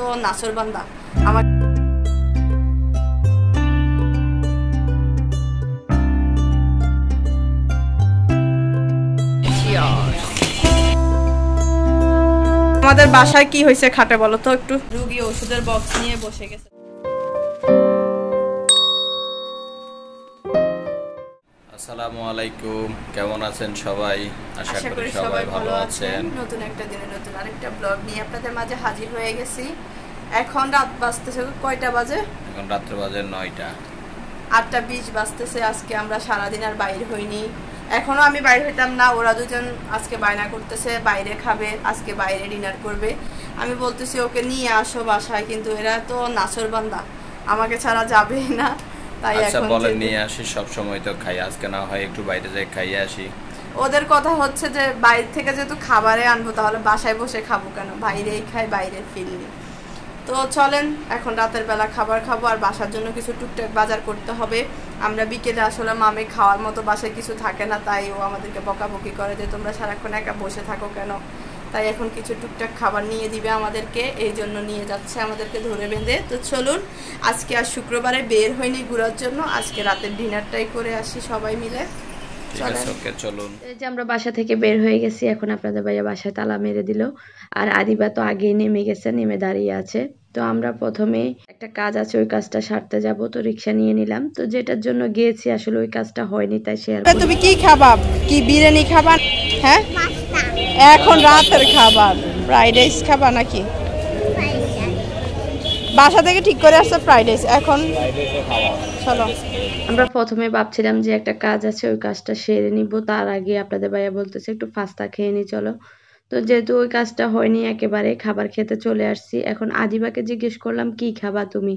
তো নাচর বান্দা আমার আমাদের বাসায় কি হয়েছে খাটে বলো তো একটু? রুগী ওষুধের বক্স নিয়ে বসে গেছে। আসসালামু আলাইকুম। কেমন আছেন সবাই? আশা করি সবাই ভালো আছেন। নতুন একটা দিনে নতুন আরেকটা ব্লগ নিয়ে আপনাদের মাঝে হাজির হয়ে গেছি। এখন রাত বাজতেছে কয়টা বাজে? এখন রাত্রে বাজে নয়টা। আটটা বিশ বাজতেছে আজকে আমরা সারাদিন আর বাইরে হইনি। এখনও আমি বাইরে হইতাম না ওরা দুজন আজকে বায়না করতেছে বাইরে খাবে আজকে বাইরে ডিনার করবে। আমি বলতেছি ওকে নিয়ে আসো বাসায় কিন্তু এরা তো নাচর বান্দা আমাকে ছাড়া যাবেই না। আচ্ছা বলেন নিয়ে আসি সব সময় তো খাই আজকে না হয় একটু বাইরে যাই খাইয়ে আসি। ওদের কথা হচ্ছে যে বাইরে থেকে যেহেতু খাবারে আনব তাহলে বাসায় বসে খাব কেন? বাইরেই খাই বাইরে ফিরলি তো চলেন এখন রাতের বেলা খাবার খাব আর বাসার জন্য কিছু টুকটাক বাজার করতে হবে। আমরা বিকেলে আসলে মামে খাওয়ার মতো বাসায় কিছু থাকে না তাই ও আমাদেরকে বকাবকি করে যে তোমরা সারাক্ষণ একা বসে থাকো কেন? তাই এখন কিছু টুকটাক খাবার নিয়ে দিবে আমাদেরকে এই জন্য নিয়ে যাচ্ছে আমাদেরকে ধরে বেঁধে। তো চলুন আজকে আর শুক্রবারে বের হয়নি ঘোরার জন্য আজকে রাতের ডিনারটাই করে আসি সবাই মিলে। চলুন। এই যে আমরা বাসা থেকে বের হয়ে গেছি এখন আপনাদের ভাইয়া বাসায় তালা মেরে দিল। আর আদিবা তো আগেই নেমে গেছে নেমে দাঁড়িয়ে আছে। তো আমরা প্রথমে একটা কাজ আছে ওই কাজটা সারতে যাব। তো রিক্সা নিয়ে নিলাম। তো যেটার জন্য গিয়েছি আসলে ওই কাজটা হয়নি তাই শেয়ার তুমি কি খাবা? কি বিরিয়ানি খাবা? হ্যাঁ? এখন রাতের খাবার ফ্রাইড রাইস খাবা নাকি? বাসা থেকে ঠিক করে আসছে ফ্রাইড রাইস এখন চলো। আমরা প্রথমে ভাবছিলাম যে একটা কাজ আছে, ওই কাজটা সেরে নিব। তার আগে আপনাদের ভাইয়া বলতেছে, একটু ফাস্তা খেয়ে নি, চলো। তো যেহেতু ওই কাজটা হয়নি একেবারে, খাবার খেতে চলে আসছি। এখন আদিবাকে জিজ্ঞেস করলাম, কি খাবা তুমি?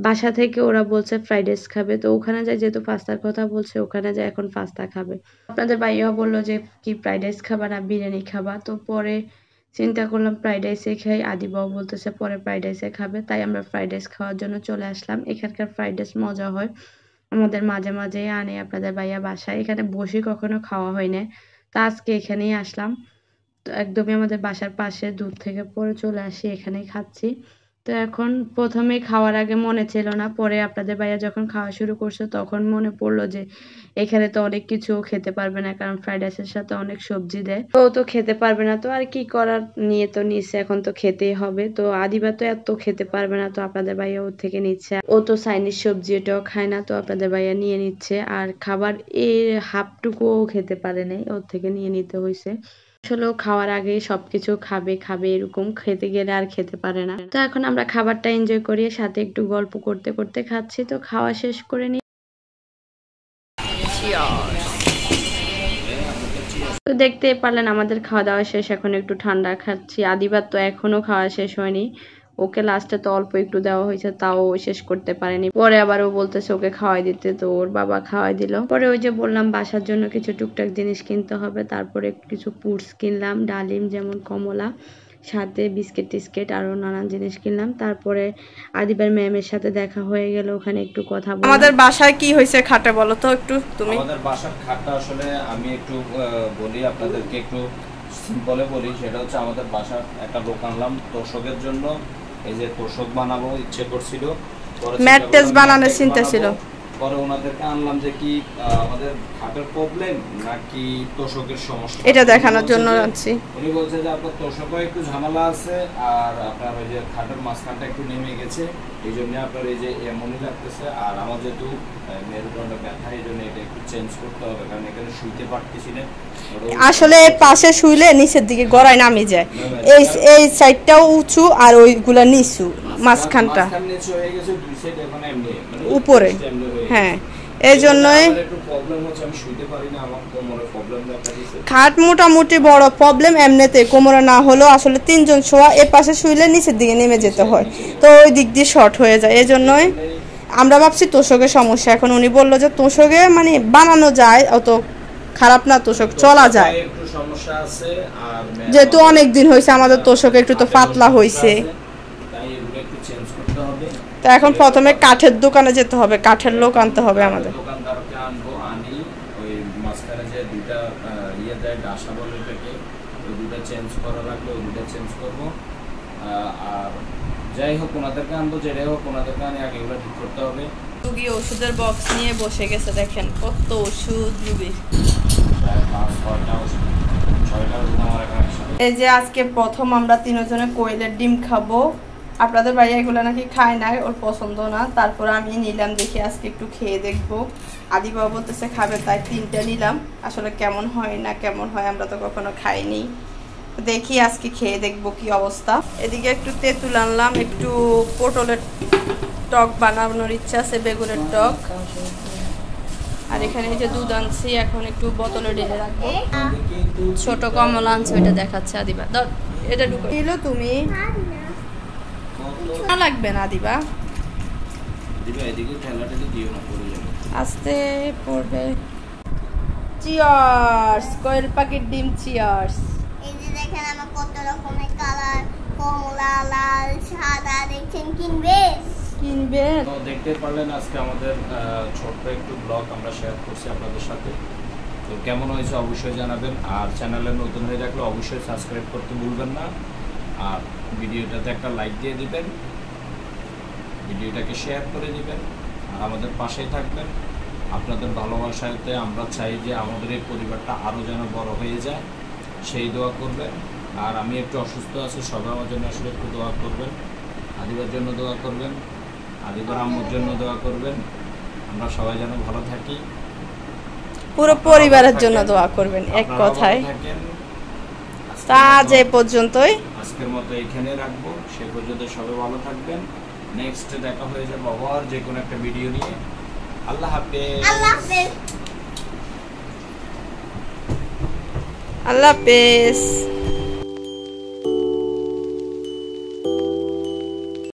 বাসা থেকে ওরা বলছে, ফ্রাইড রাইস খাবে। তো ওখানে যায়, যেহেতু পাস্তার কথা বলছে, ওখানে যায় এখন পাস্তা খাবে। আপনাদের ভাইয়াও বলল যে, কি ফ্রাইড রাইস খাবা না বিরিয়ানি খাবা? তো পরে চিন্তা করলাম, ফ্রাইড রাইসে খাই। আদিবাও বলতেছে, পরে ফ্রাইড রাইসে খাবে। তাই আমরা ফ্রাইড রাইস খাওয়ার জন্য চলে আসলাম। এখানকার ফ্রাইড রাইস মজা হয়। আমাদের মাঝে মাঝে আনে আপনাদের ভাইয়া বাসায়। এখানে বসে কখনো খাওয়া হয় না তা আজকে এখানেই আসলাম। একদমই আমাদের বাসার পাশে দূর থেকে পরে চলে আসি, এখানেই খাচ্ছি। তো এখন প্রথমে খাওয়ার আগে মনে ছিল না, পরে আপনাদের ভাইয়া যখন খাওয়া শুরু করছে তখন মনে পড়ল যে এখানে তো অনেক কিছু খেতে পারবে না, কারণ ফ্রাইড রাইসের সাথে অনেক সবজি দেয়। তো তো খেতে পারবে না, তো আর কি করার নিয়ে তো নিচ্ছে এখন তো খেতেই হবে। তো আদিবা তো এত খেতে পারবে না, তো আপনাদের ভাইয়া ওর থেকে নিচ্ছে। ও তো চাইনিজ সবজি এটাও খায় না, তো আপনাদের ভাইয়া নিয়ে নিচ্ছে। আর খাবার এর হাফটুকুও খেতে পারে নাই, ওর থেকে নিয়ে নিতে হয়েছে ও খাওয়ার আগে সবকিছু খাবে খাবে, এরকম খেতে গেলে আর খেতে পারে না। তো এখন আমরা খাবারটা এনজয় করি, সাথে একটু গল্প করতে করতে খাচ্ছি। তো খাওয়া শেষ করে নি। তো দেখতে পারলেন আমাদের খাওয়া দাওয়া শেষ, এখন একটু ঠান্ডা খাচ্ছি। আদিবার তো এখনও খাওয়া শেষ হয়নি। ওকে লাস্টে তো অল্প একটু দেওয়া হয়েছে তাও শেষ করতে পারেনি। পরে আবার ও বলতেছে ওকে খাওয়াই দিতে তো ওর বাবা খাওয়াই দিল। পরে ওই যে বললাম বাসার জন্য কিছু টুকটাক জিনিস কিনতে হবে তারপরে কিছু ফ্রুটস কিনলাম ডালিম যেমন কমলা সাথে বিস্কিট টিস্কিট আরও নানান জিনিস কিনলাম। তারপরে আদিবার ম্যামের সাথে দেখা হয়ে গেল ওখানে একটু কথা আমাদের বাসায় কি হয়েছে খাটে বলো তো একটু তুমি? আমাদের বাসার খাটটা আসলে আমি একটু বলি আপনাদেরকে একটু সিম্পলে বলি সেটা হচ্ছে আমাদের বাসার একটা লোক আনলাম তোষকের জন্য। এই যে তোষক বানাবো ইচ্ছে করছিল ম্যাট টেস্ট বানানোর চিন্তা ছিল। পরে ওনাদেরকে আনলাম যে কি আমাদের খাটের প্রবলেম নাকি তোষকের সমস্যা? এটা দেখানোর জন্য আনছি। উনি বলছে যে আপনার তোষকও একটু ঝামেলা আছে আর আপনার ওই যে খাটের মাঝখানটা একটু নেমে গেছে। এই জন্য আপনার এই যে এমনই লাগতেছে। আর আমার যেহেতু মেরুদণ্ডে ব্যথা এই জন্য এটা একটু চেঞ্জ করতে হবে কারণ এখানে শুইতে পারতেছি না। আসলে পাশে শুইলে নিচের দিকে গড়ায় নামে যায়। এই এই সাইডটাও উঁচু আর ওইগুলা নিচু মাঝখানটা। নিচু হয়ে গেছে দুই সাইড এখন এমনি মানে উপরে। হয়ে এই জন্যই খাট মোটামুটি বড় প্রবলেম এমনিতে কোমরে না হলেও আসলে তিনজন শোয়া এ পাশে শুইলে নিচের দিকে নেমে যেতে হয়। তো ওই দিক দিয়ে শর্ট হয়ে যায় এই জন্যই আমরা ভাবছি তোষকের সমস্যা। এখন উনি বলল যে তোষকে মানে বানানো যায় অত খারাপ না তোষক চলা যায়। যেহেতু অনেক দিন হয়েছে আমাদের তোষক একটু তো পাতলা হয়েছে তাই এগুলো একটু চেঞ্জ করতে হবে তো এখন প্রথমে কাঠের দোকানে যেতে হবে কাঠের লোক আনতে হবে আমাদের। দোকানদারকে আনব আনি ওই মাঝখানে যে দুইটা ইয়ে দেয় ডাসা বলে এটাকে দুটা চেঞ্জ করা লাগবে ওই দুটা চেঞ্জ করব। আর যাই হোক ওনাদেরকে আনব যেটাই হোক ওনাদেরকে আনে আগে এগুলো ঠিক করতে হবে। রুগী ওষুধের বক্স নিয়ে বসে গেছে দেখেন কত ওষুধ রুগীর। এই যে আজকে প্রথম আমরা তিনজনে কোয়েলের ডিম খাব। আপনাদের ভাইয়া এগুলো নাকি খায় না ওর পছন্দ না। তারপর আমি নিলাম, দেখি আজকে একটু খেয়ে দেখব। আদিবাবা বলতেছে খাবে, তাই তিনটা নিলাম। আসলে কেমন হয় না কেমন হয় আমরা তো কখনো খাইনি। দেখি আজকে খেয়ে দেখব কি অবস্থা। এদিকে একটু তেঁতুল আনলাম, একটু পটলের টক বানানোর ইচ্ছা আছে, বেগুনের টক। আর এখানে যে দুধ আনছি, এখন একটু বোতলে ঢেলে রাখব। ছোট কমলা আনছে, ওইটা দেখাচ্ছে আদিবা। ধর, এটা ঢুকো। তুমি? না লাগবে না আদিবা দিবে এদিকে ঠেলাঠেলি দিও না পড়ে যাবে। আস্তে পড়বে। চিয়ার্স কোয়েল পাখির ডিম চিয়ার্স এই যে দেখেন আমার কত রকমের কালার কমলা লাল সাদা দেখছেন কিনবে কিনবে তো দেখতে পারলেন আজকে আমাদের ছোট্ট একটু ব্লগ আমরা শেয়ার করছি আপনাদের সাথে। তো কেমন হয়েছে অবশ্যই জানাবেন আর চ্যানেলে নতুন হয়ে থাকলে অবশ্যই সাবস্ক্রাইব করতে ভুলবেন না। আর ভিডিওটাতে একটা লাইক দিয়ে দিবেন ভিডিওটাকে শেয়ার করে দিবেন আর আমাদের পাশেই থাকবেন। আপনাদের ভালোবাসাতে আমরা চাই যে আমাদের এই পরিবারটা আরও যেন বড় হয়ে যায়। সেই দোয়া করবেন। আর আমি একটু অসুস্থ আছি সবাই আমার জন্য আসলে একটু দোয়া করবেন। আদিবার জন্য দোয়া করবেন আদিবার আম্মুর জন্য দোয়া করবেন। আমরা সবাই যেন ভালো থাকি। পুরো পরিবারের জন্য দোয়া করবেন এক কথায়। তা এ পর্যন্তই। আজকের মতো এখানে রাখব। সে পর্যন্ত সবাই ভালো থাকবেন। নেক্সট দেখা হয়ে যাবে আবার যে কোনো একটা ভিডিও নিয়ে। আল্লাহ হাফেজ। আল্লাহ হাফেজ। আল্লাহ হাফেজ।